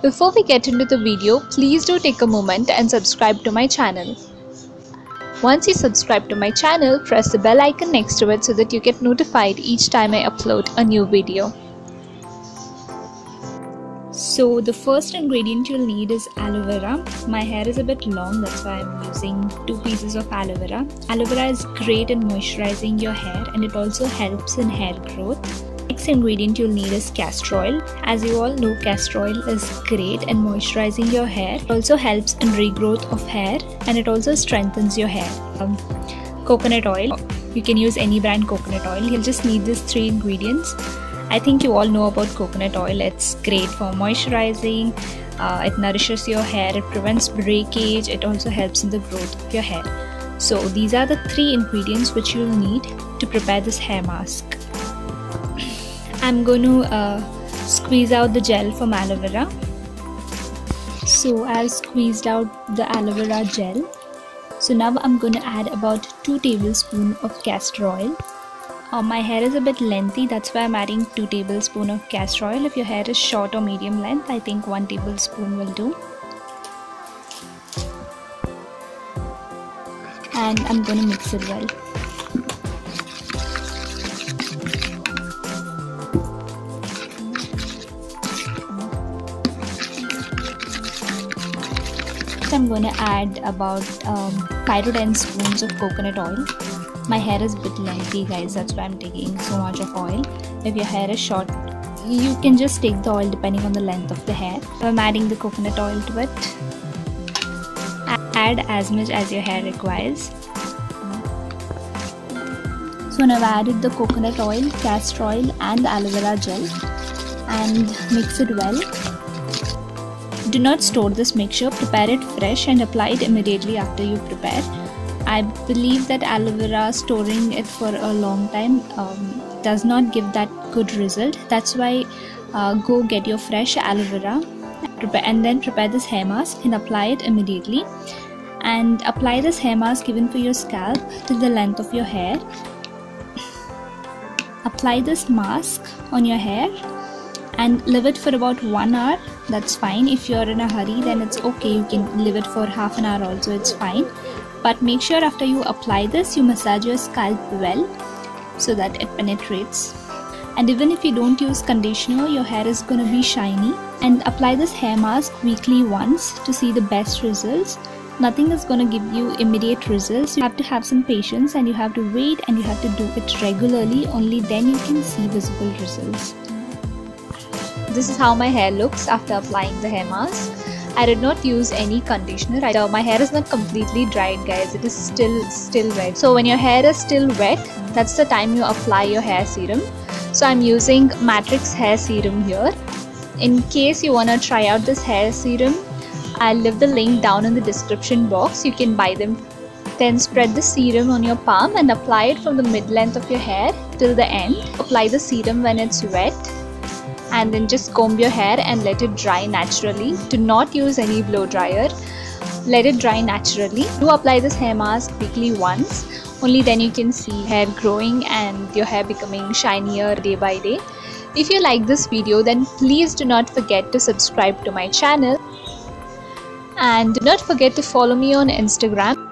Before we get into the video, please do take a moment and subscribe to my channel. Once you subscribe to my channel, press the bell icon next to it so that you get notified each time I upload a new video. So the first ingredient you'll need is aloe vera. My hair is a bit long that's why I'm using two pieces of aloe vera. Aloe vera is great in moisturizing your hair and it also helps in hair growth. Next ingredient you'll need is castor oil. As you all know castor oil is great in moisturizing your hair. It also helps in regrowth of hair and it also strengthens your hair. Um, coconut oil. You can use any brand coconut oil. You'll just need these three ingredients I think you all know about coconut oil. It's great for moisturizing, uh, it nourishes your hair, it prevents breakage, it also helps in the growth of your hair. So, these are the three ingredients which you'll need to prepare this hair mask. I'm going to uh, squeeze out the gel from aloe vera. So, I've squeezed out the aloe vera gel. So, now I'm going to add about 2 tablespoons of castor oil. Uh, my hair is a bit lengthy that's why I'm adding 2 tablespoons of castor oil. If your hair is short or medium length I think 1 tablespoon will do. And I'm going to mix it well. I'm going to add about um, 5 to 10 spoons of coconut oil. My hair is a bit lengthy guys that's why i'm taking so much of oil. If your hair is short you can just take the oil depending on the length of the hair. I'm adding the coconut oil to it. Add as much as your hair requires. So now i've added the coconut oil castor oil and the aloe vera gel and mix it well do not store this mixture prepare it fresh and apply it immediately after you prepare I believe that aloe vera storing it for a long time um, does not give that good result. That's why uh, go get your fresh aloe vera and then prepare this hair mask and apply it immediately. And apply this hair mask given for your scalp to the length of your hair. Apply this mask on your hair and leave it for about one hour that's fine. If you're in a hurry then it's okay. You can leave it for half an hour also it's fine. But make sure after you apply this you massage your scalp well so that it penetrates. And even if you don't use conditioner your hair is going to be shiny. And apply this hair mask weekly once to see the best results. Nothing is going to give you immediate results. You have to have some patience and you have to wait and you have to do it regularly. Only then you can see visible results this is how my hair looks after applying the hair mask I did not use any conditioner. I, uh, my hair is not completely dried guys. It is still still wet. So when your hair is still wet, that's the time you apply your hair serum. So I'm using Matrix hair serum here. In case you want to try out this hair serum, I'll leave the link down in the description box. You can buy them. Then spread the serum on your palm and apply it from the mid length of your hair till the end. Apply the serum when it's wet and then just comb your hair and let it dry naturally. Do not use any blow dryer. Let it dry naturally. Do apply this hair mask weekly once. Only then you can see hair growing and your hair becoming shinier day by day. If you like this video then please do not forget to subscribe to my channel and do not forget to follow me on Instagram